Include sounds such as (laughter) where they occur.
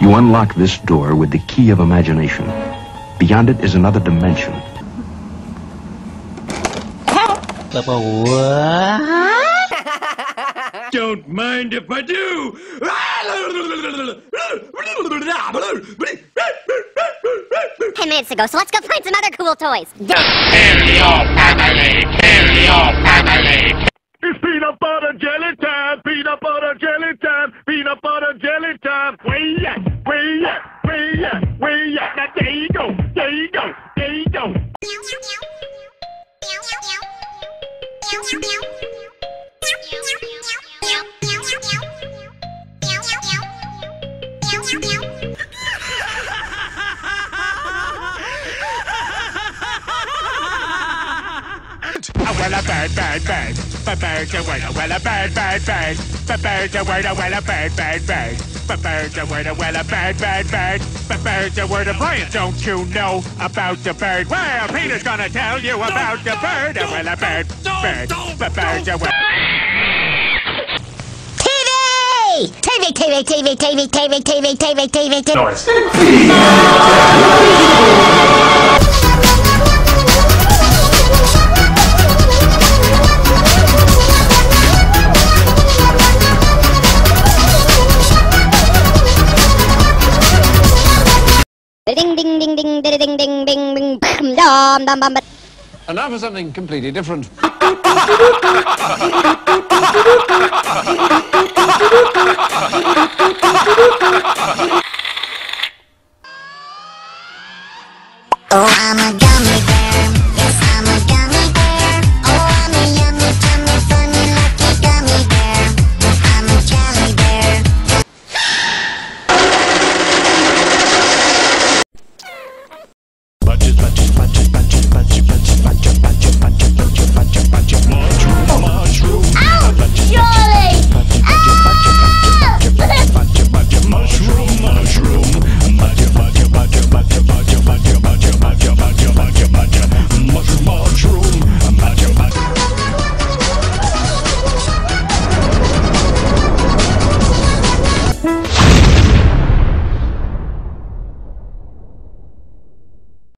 unlock this door with the key of imagination. Beyond it is another dimension. (laughs) Don't mind if I do. Ten minutes ago, so let's go find some other cool toys. Đấy đâu, đấy đâu. Well, a bird, bird, bird. But birds are word, well, a bird, bird, bird. But birds are word, well, a bird, bird, bird. But birds are word, well, a bird, bird, bird. But birds are word of Brian. Don't you know about the bird? Well, Peter's gonna tell you about the bird. Well, a bird, bird. But birds are word. TV! TV, TV, TV, TV, TV, TV, TV, TV, TV. Noise. Ding, ding, ding, ding, ding, ding, ding, ding, ding, dum, dum, bum, bum. And now for something completely different. Oh, I'm